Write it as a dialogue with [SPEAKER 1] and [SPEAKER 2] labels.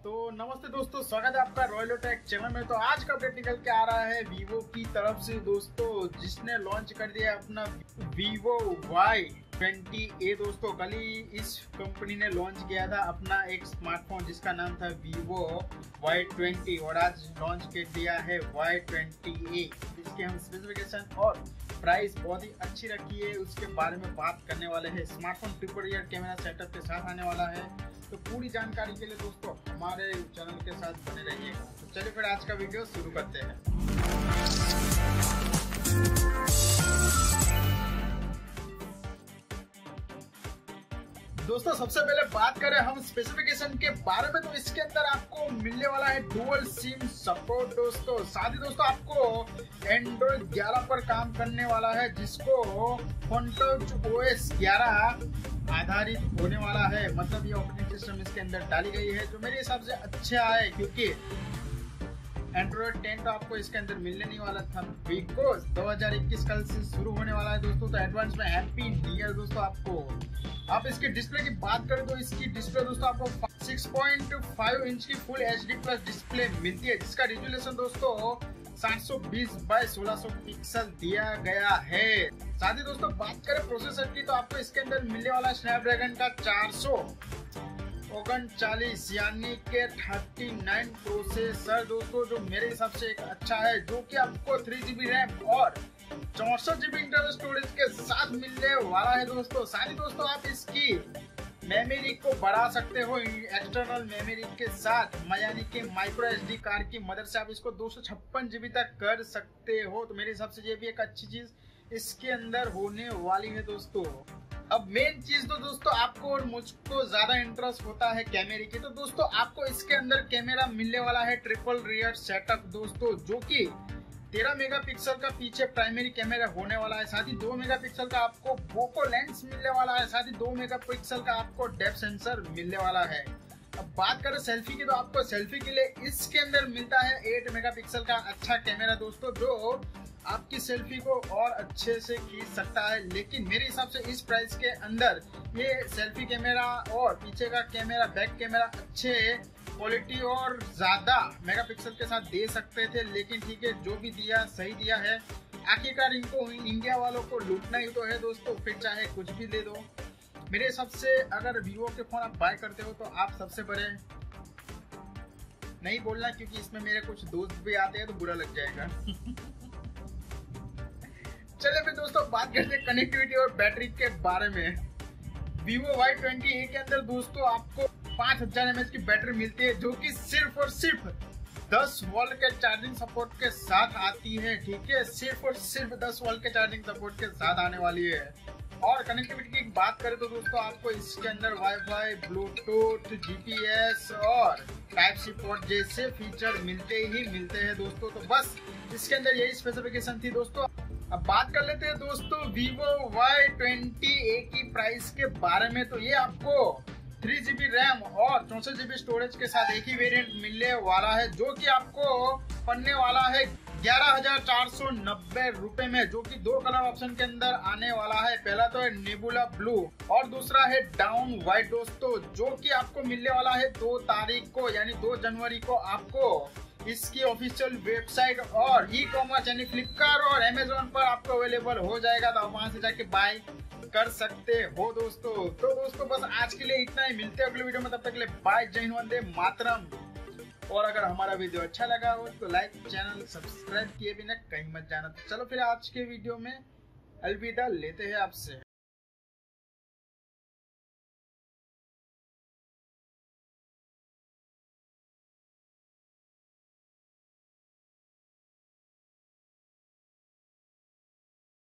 [SPEAKER 1] तो नमस्ते दोस्तों, स्वागत है आपका रॉयल टेक चैनल में। तो आज का अपडेट निकल के आ रहा है वीवो की तरफ़ से दोस्तों, जिसने लॉन्च कर दिया अपना वीवो वाई ट्वेंटी ए दोस्तों। कल ही इस कंपनी ने लॉन्च किया था अपना एक स्मार्टफ़ोन जिसका नाम था वीवो वाई ट्वेंटी और आज लॉन्च कर दिया है वाई ट्वेंटी ए जिसके हम स्पेसिफिकेशन और प्राइस बहुत ही अच्छी रखी है। उसके बारे में बात करने वाले हैं। Smartphone triple rear camera setup के साथ आने वाला है। तो पूरी जानकारी के लिए दोस्तों, हमारे चैनल के साथ बने रहिए। तो चलिए फिर आज का वीडियो शुरू करते हैं। दोस्तों, सबसे पहले बात करें हम स्पेसिफिकेशन के बारे में तो इसके अंदर आपको मिलने वाला है डुअल सिम सपोर्ट दोस्तों। साथ ही दोस्तों, आपको एंड्रॉइड 11 पर काम करने वाला है, जिसको फोनटच ओएस 11 आधारित होने वाला है। मतलब ये ऑपरेटिंग सिस्टम इसके अंदर डाली गई है, जो मेरे हिसाब से अच्छा है क्योंकि एंड्रॉइड 10 तो आपको इसके अंदर मिलने नहीं वाला था। बिकॉज़ 2021 कल से शुरू होने वाला है दोस्तों तो एडवांस में हैप्पी न्यू दोस्तों आपको। आप इसके डिस्प्ले की बात करें तो इसकी डिस्प्ले दोस्तों आपको 6.5 इंच की full H D plus display मिलती है, जिसका रिजोल्यूशन दोस्तों 720 बाय 1600 पिक्सल दिया गया है। साथ ही दोस्तों बात करें प्रोसेसर की तो आपको इसके अंदर मिलने वाला स्नैपड्रैगन का 400 यानी के 39 प्रोसेसर दोस्तों, जो मेरे हिसाब से एक अच्छा है, जो कि आपको थ्री जीबी रैम और चौसठ जीबी इंटरनल स्टोरेज के साथ मिलने वाला है दोस्तों। सारी दोस्तों, आप इसकी मेमोरी को बढ़ा सकते हो एक्सटर्नल मेमोरी के साथ यानी कि माइक्रो एस डी कार्ड की मदद से आप इसको दो जीबी तक कर सकते हो। तो मेरे हिसाब से ये भी एक अच्छी चीज़ इसके अंदर होने वाली है दोस्तों। अब मेन चीज़ तो दोस्तों आपको और मुझको ज़्यादा इंटरेस्ट होता है कैमरे की तो दोस्तों आपको इसके अंदर कैमरा मिलने वाला है ट्रिपल रियर सेटअप दोस्तों, जो कि 13 मेगापिक्सल का पीछे प्राइमरी कैमरा होने वाला है। साथ ही 2 मेगापिक्सल का आपको बोको लेंस मिलने वाला है। साथ ही 2 मेगापिक्सल का आपको डेप सेंसर मिलने वाला है। अब बात करें सेल्फी की तो आपको सेल्फी के लिए इसके अंदर मिलता है 8 मेगापिक्सल का अच्छा कैमरा दोस्तों, जो आपकी सेल्फी को और अच्छे से खींच सकता है, लेकिन मेरे हिसाब से इस प्राइस के अंदर ये सेल्फी कैमरा और पीछे का कैमरा बैक कैमरा अच्छे क्वालिटी और ज़्यादा मेगापिक्सल के साथ दे सकते थे, लेकिन ठीक है, जो भी दिया, सही दिया है। आखिरकार इनको इंडिया वालों को लूटना ही तो है दोस्तों, फिर चाहे कुछ भी दे दो। मेरे हिसाब से अगर वीवो के फ़ोन आप बाय करते हो तो आप सबसे बड़े नहीं बोलना, क्योंकि इसमें मेरे कुछ दोस्त भी आते हैं तो बुरा लग जाएगा। चलिए फिर दोस्तों, बात करते हैं कनेक्टिविटी और बैटरी के बारे में। Vivo Y20 के अंदर दोस्तों, आपको 5000 हज़ार एम की बैटरी मिलती है, जो कि सिर्फ़ और सिर्फ़ 10 वोल्ट के चार्जिंग सपोर्ट के साथ आती है, ठीक है? सिर्फ़ और सिर्फ़ 10 वोल्ट के चार्जिंग सपोर्ट के साथ आने वाली है। और कनेक्टिविटी की बात करें तो दोस्तों, आपको इसके अंदर वाईफाई ब्लूटूथ जीपीएस और टाइप सी पोर्ट जैसे फीचर मिलते ही मिलते हैं दोस्तों। तो बस, इसके अंदर यही स्पेसिफिकेशन थी दोस्तों। अब बात कर लेते हैं दोस्तों, Vivo Y20 ए की प्राइस के बारे में। तो ये आपको थ्री जीबी रैम और चौसठ जीबी स्टोरेज के साथ एक ही वेरिएंट मिलने वाला है, जो कि आपको पड़ने वाला है ग्यारह हज़ार चार सौ नब्बे रूपए में, जो कि दो कलर ऑप्शन के अंदर आने वाला है। पहला तो है नेबुला ब्लू और दूसरा है डाउन व्हाइट दोस्तों, जो कि आपको मिलने वाला है दो तारीख को, यानी दो जनवरी को आपको इसकी ऑफिशियल वेबसाइट और ई कॉमर्स यानी फ्लिपकार्ट और अमेजोन पर आपको अवेलेबल हो जाएगा। तो आप वहाँ से जाके बाय कर सकते हो दोस्तों। तो दोस्तों, बस आज के लिए इतना ही। मिलते हैं अगले वीडियो में। तब तक के लिए बाय जय हिंद, वंदे मातरम। और अगर हमारा वीडियो अच्छा लगा हो तो लाइक चैनल सब्सक्राइब किए बिना कहीं मत जाना। तो चलो फिर आज के वीडियो में अलविदा। लेते हैं आपसे।